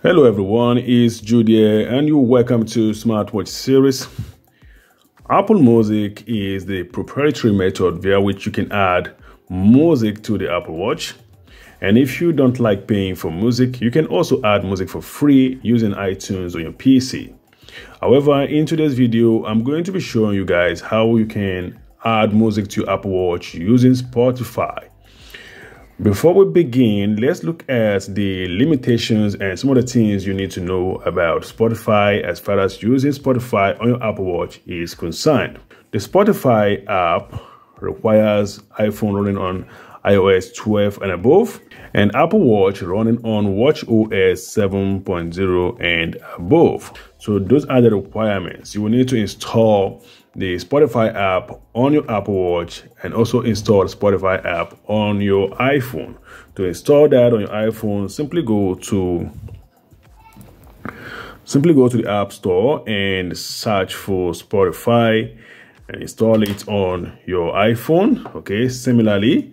Hello everyone, it's Jude here and you're welcome to Smartwatch series. Apple Music is the proprietary method via which you can add music to the Apple Watch. And if you don't like paying for music, you can also add music for free using iTunes on your PC. However, in today's video, I'm going to be showing you guys how you can add music to Apple Watch using Spotify. Before we begin, let's look at the limitations and some of the things you need to know about Spotify as far as using Spotify on your Apple Watch is concerned. The Spotify app requires iPhone running on iOS 12 and above, and Apple Watch running on Watch OS 7.0 and above. So those are the requirements. You will need to install the Spotify app on your Apple Watch and also install the Spotify app on your iPhone. To install that on your iPhone, simply go to simply go to the App Store and search for Spotify and install it on your iPhone. Okay, similarly,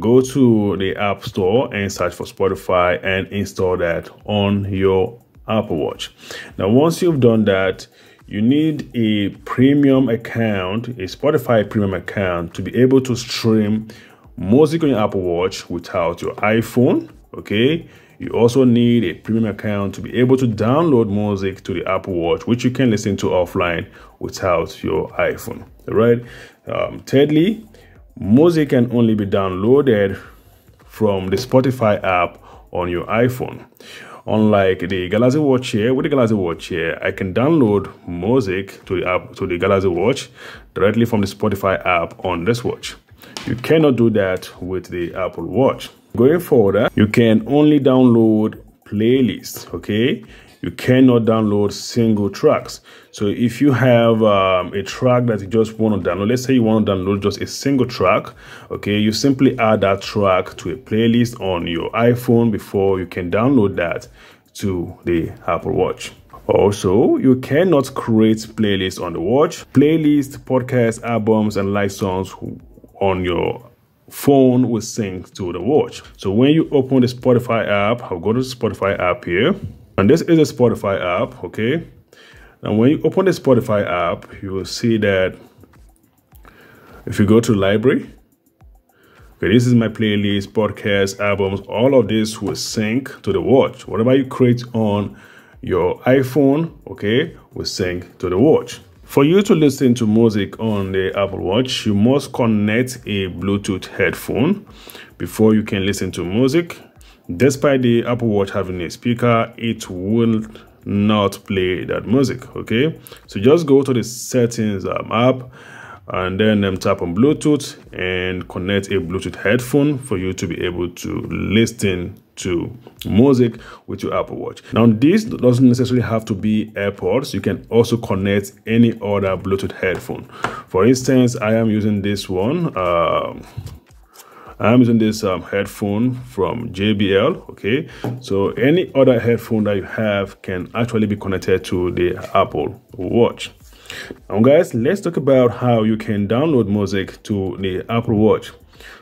go to the App Store and search for Spotify and install that on your Apple Watch. Now, once you've done that, you need a premium account, a Spotify premium account to be able to stream music on your Apple Watch without your iPhone. Okay. You also need a premium account to be able to download music to the Apple Watch, which you can listen to offline without your iPhone. All right. Um, thirdly, music can only be downloaded from the Spotify app on your iPhone. Unlike the Galaxy Watch here, with the Galaxy Watch here, I can download music to the app to the Galaxy Watch directly from the Spotify app on this watch. You cannot do that with the Apple Watch. Going forward, you can only download playlists, okay? You cannot download single tracks. So if you have um, a track that you just want to download, let's say you want to download just a single track, okay, you simply add that track to a playlist on your iPhone before you can download that to the Apple Watch. Also, you cannot create playlists on the watch. Playlist, podcast, albums, and live songs on your phone will sync to the watch. So when you open the Spotify app, I'll go to the Spotify app here. And this is a Spotify app, okay? And when you open the Spotify app, you will see that if you go to library, okay, this is my playlist, podcast, albums, all of this will sync to the watch. Whatever you create on your iPhone, okay, will sync to the watch. For you to listen to music on the Apple Watch, you must connect a Bluetooth headphone before you can listen to music. Despite the Apple Watch having a speaker, it will not play that music, okay? So just go to the settings um, app and then um, tap on Bluetooth and connect a Bluetooth headphone for you to be able to listen to music with your Apple Watch. Now, this doesn't necessarily have to be AirPods. You can also connect any other Bluetooth headphone. For instance, I am using this one. Uh, I'm using this um, headphone from JBL. Okay, so any other headphone that you have can actually be connected to the Apple Watch. Now, guys, let's talk about how you can download music to the Apple Watch.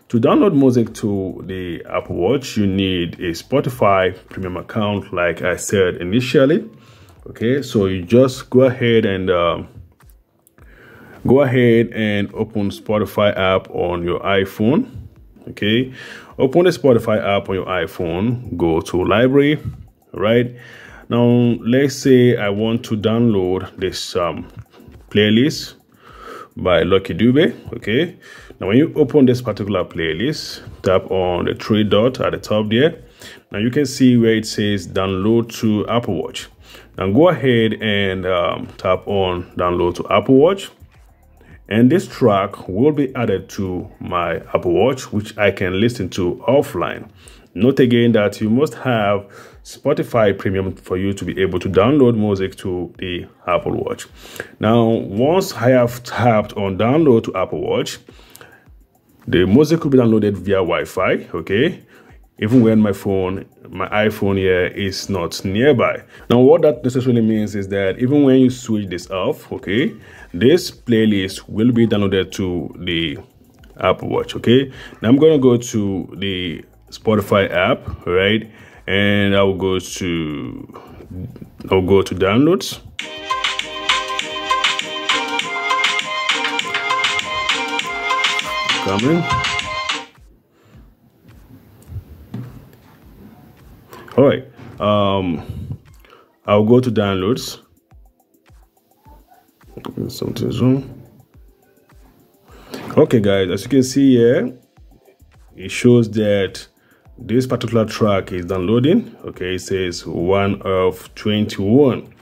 To download music to the Apple Watch, you need a Spotify premium account, like I said initially. Okay, so you just go ahead and um, go ahead and open Spotify app on your iPhone okay? Open the spotify app on your iphone. Go to library. Right now let's say i want to download this um, playlist by lucky dube. Okay? Now when you open this particular playlist tap on the three dot at the top there. Now you can see where it says download to apple watch. Now go ahead and um, tap on download to apple watch and this track will be added to my Apple Watch, which I can listen to offline. Note again that you must have Spotify Premium for you to be able to download music to the Apple Watch. Now, once I have tapped on download to Apple Watch, the music will be downloaded via Wi-Fi, okay? Even when my phone, my iPhone here is not nearby. Now, what that necessarily means is that even when you switch this off, okay, this playlist will be downloaded to the Apple Watch. Okay, now I'm to go to the Spotify app, right? and I'll go to I'll go to downloads coming all right um I'll go to downloads. Something zoom. Okay guys as you can see here it shows that this particular track is downloading. Okay it says one of 21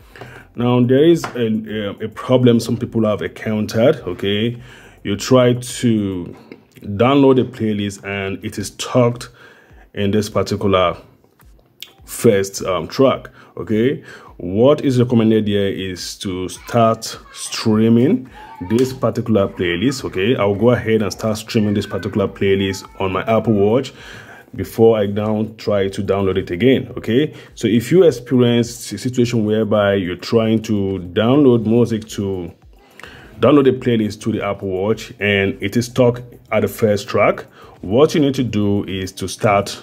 now there is a, a problem some people have encountered okay? You try to download a playlist and it is stuck in this particular first um, track okay? What is recommended here is to start streaming this particular playlist okay? I'll go ahead and start streaming this particular playlist on my apple watch before i now try to download it again okay? So if you experience a situation whereby you're trying to download music to download a playlist to the apple watch and it is stuck at the first track what you need to do is to start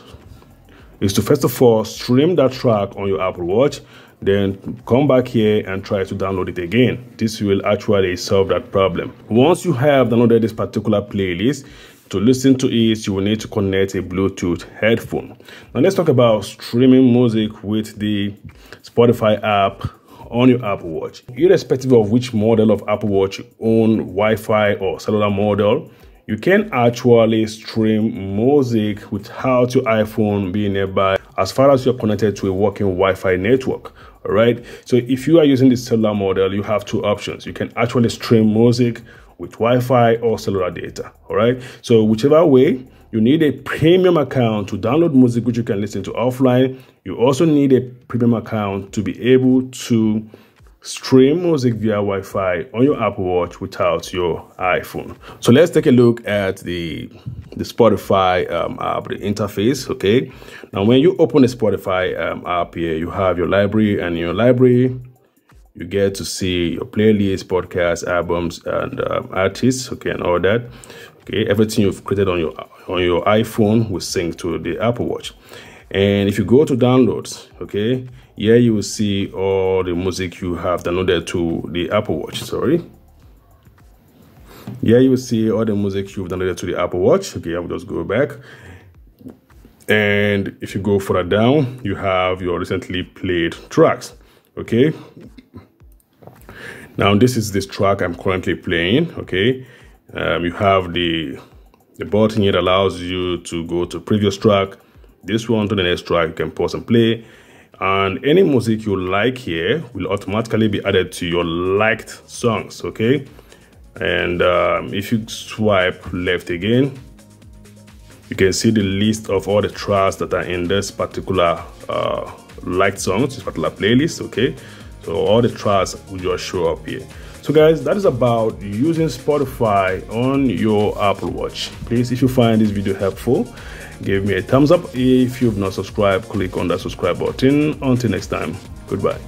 is to first of all stream that track on your apple watch then come back here and try to download it again. This will actually solve that problem. Once you have downloaded this particular playlist, to listen to it, you will need to connect a Bluetooth headphone. Now let's talk about streaming music with the Spotify app on your Apple Watch. Irrespective of which model of Apple Watch you own, Wi-Fi or cellular model, you can actually stream music without your iPhone being nearby as far as you're connected to a working Wi-Fi network. All right. So if you are using the cellular model, you have two options. You can actually stream music with Wi-Fi or cellular data. All right. So whichever way, you need a premium account to download music which you can listen to offline. You also need a premium account to be able to stream music via Wi-Fi on your Apple Watch without your iPhone. So let's take a look at the the Spotify um, app, the interface. Okay, now when you open the Spotify um, app here, you have your library, and your library you get to see your playlist, podcasts, albums, and um, artists. Okay, and all that. Okay, everything you've created on your on your iPhone will sync to the Apple Watch. And if you go to downloads, okay, here you will see all the music you have downloaded to the Apple Watch, sorry. Here you will see all the music you've downloaded to the Apple Watch. Okay, I will just go back. And if you go further down, you have your recently played tracks. Okay. Now this is this track I'm currently playing. Okay. Um, you have the the button here that allows you to go to previous track this one to the next track you can pause and play. And any music you like here will automatically be added to your liked songs okay? And um, if you swipe left again you can see the list of all the tracks that are in this particular uh, liked songs this particular playlist okay? So all the tracks will just show up here. So guys that is about using spotify on your apple watch. Please if you find this video helpful give me a thumbs up. If you've not subscribed click on that subscribe button. Until next time goodbye